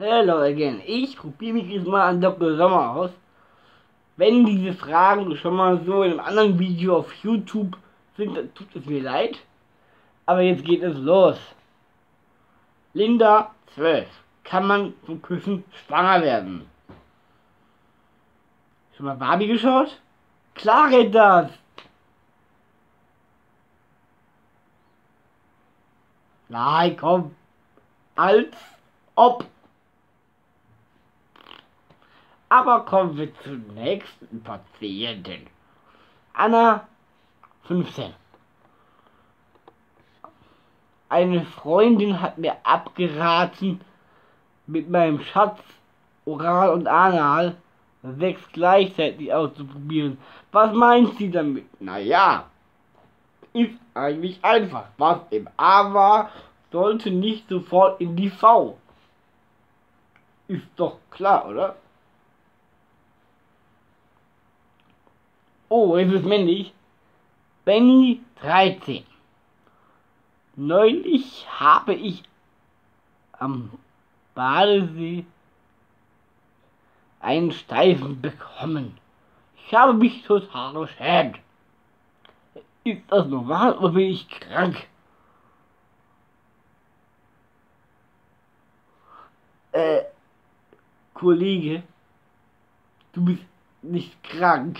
Hello again. Ich probiere mich jetzt mal an Dr. Sommer aus. Wenn diese Fragen schon mal so in einem anderen Video auf YouTube sind, dann tut es mir leid. Aber jetzt geht es los. Linda 12. Kann man vom Küssen schwanger werden? Schon mal Barbie geschaut? Klar geht das. Nein, komm. Als ob. Aber kommen wir zur nächsten Patientin. Anna, 15. Eine Freundin hat mir abgeraten, mit meinem Schatz Oral und Anal sechs gleichzeitig auszuprobieren. Was meint sie damit? Naja, ist eigentlich einfach. Was im A war, sollte nicht sofort in die V. Ist doch klar, oder? Oh, es ist männlich. Benny 13. Neulich habe ich am Badesee einen Steifen bekommen. Ich habe mich total geschämt. Ist das normal oder bin ich krank? Äh, Kollege, du bist nicht krank.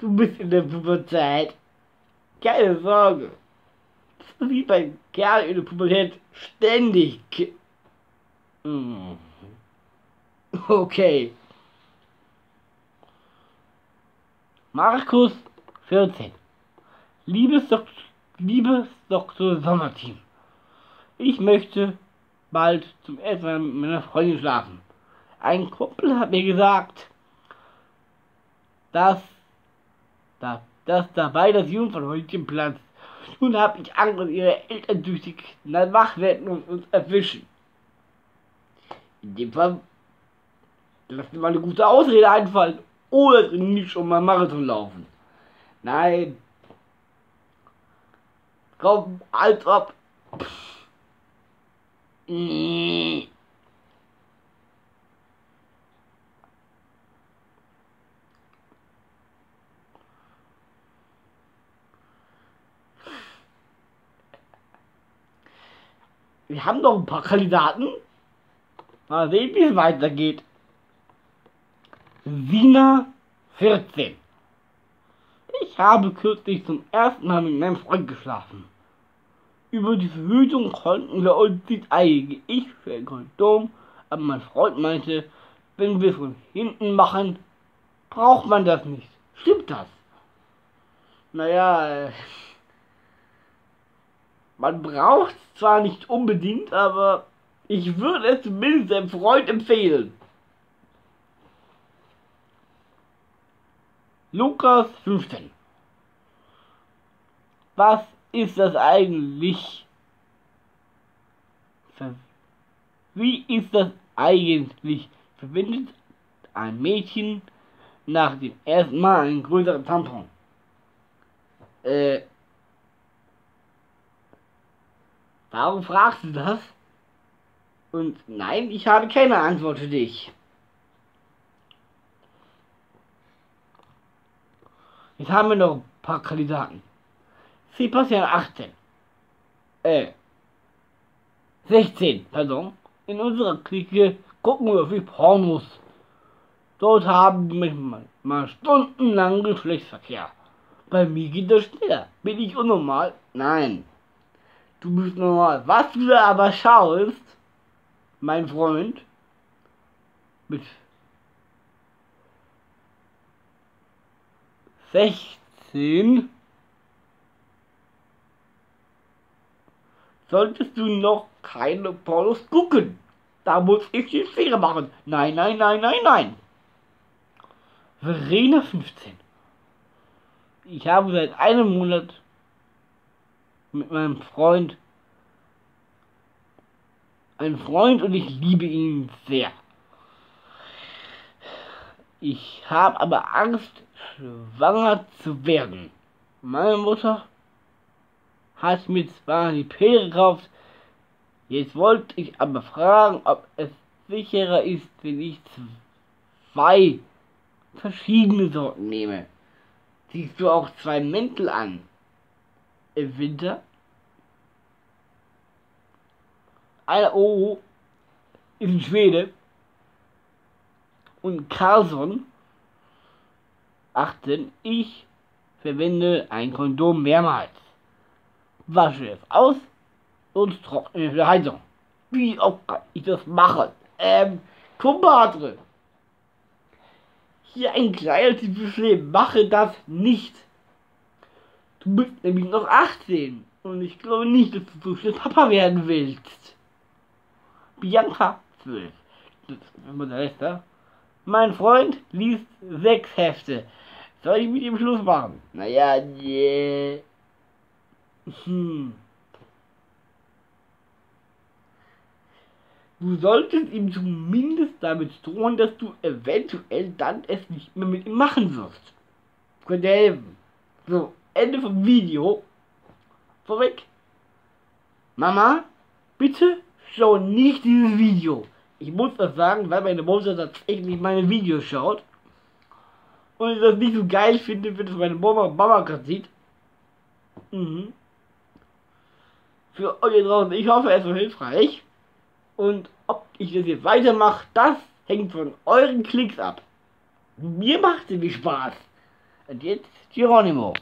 Du bist in der Pubertät. Keine Sorge. Das passiert bei Kerl in der Pubertät ständig. Hm. Okay. Markus 14. Liebes, Dok liebes Dr. Sommerteam. Ich möchte bald zum ersten Mal mit meiner Freundin schlafen. Ein Kumpel hat mir gesagt, dass, dass, dass dabei das Jungfernhäutchen platzt. Nun habe ich Angst, dass ihre Eltern durch die Knall wach werden und uns erwischen. In dem Fall lass mir mal eine gute Ausrede einfallen. Oder nicht schon mal Marathon laufen. Nein. Komm, als ob. Wir haben noch ein paar Kandidaten. Mal sehen, wie es weitergeht. Sina 14. Ich habe kürzlich zum ersten Mal mit meinem Freund geschlafen. Über die Verhütung konnten wir uns nicht einigen. Ich für ein Kondom, aber mein Freund meinte, wenn wir von hinten machen, braucht man das nicht. Stimmt das? Naja, äh, man braucht es zwar nicht unbedingt, aber ich würde es zumindest einem Freund empfehlen. Lukas 15. Was ist das eigentlich? Wie ist das eigentlich? Verwendet ein Mädchen nach dem ersten Mal einen größeren Tampon? Äh. Warum fragst du das? Und nein, ich habe keine Antwort für dich. Jetzt haben wir noch ein paar Kandidaten. Sebastian 18. Äh. 16, pardon. In unserer Clique gucken wir viel Pornos. Dort haben wir mal stundenlang Geschlechtsverkehr. Bei mir geht das schneller. Bin ich unnormal? Nein. Du bist normal. Was du da aber schaust, mein Freund, mit 16 solltest du noch keine Pornos gucken. Da muss ich die Fehler machen. Nein, nein, nein, nein, nein. Verena 15. Ich habe seit einem Monat mit meinem Freund einen Freund und ich liebe ihn sehr. Ich habe aber Angst, schwanger zu werden. Meine Mutter hat mir zwar die Pille gekauft, jetzt wollte ich aber fragen, ob es sicherer ist, wenn ich zwei verschiedene Sorten nehme. Siehst du auch zwei Mäntel an? Im Winter? Einer oh, ist ein Schwede und Carlson achten, ich verwende ein Kondom mehrmals. Wasche es aus und trockne es der Heizung. Wie auch kann ich das machen? Ähm, Kumpadre. Hier ein kleines Problem. Mache das nicht. Du bist nämlich noch 18. Und ich glaube nicht, dass du so schnell Papa werden willst. Bianca 12. Das der Letzte. Mein Freund liest sechs Hefte. Soll ich mit ihm Schluss machen? Naja, nee. Hm. Du solltest ihm zumindest damit drohen, dass du eventuell dann es nicht mehr mit ihm machen wirst. Könnte helfen. So, Ende vom Video. Vorweg. Mama, bitte schau nicht dieses Video. Ich muss das sagen, weil meine Mutter tatsächlich meine Videos schaut. Und ich das nicht so geil finde, wenn es meine Mama, Mama gerade sieht. Mhm. Für euch draußen, ich hoffe, es war hilfreich. Und ob ich das jetzt weitermache, das hängt von euren Klicks ab. Mir macht es Spaß. Und jetzt Geronimo.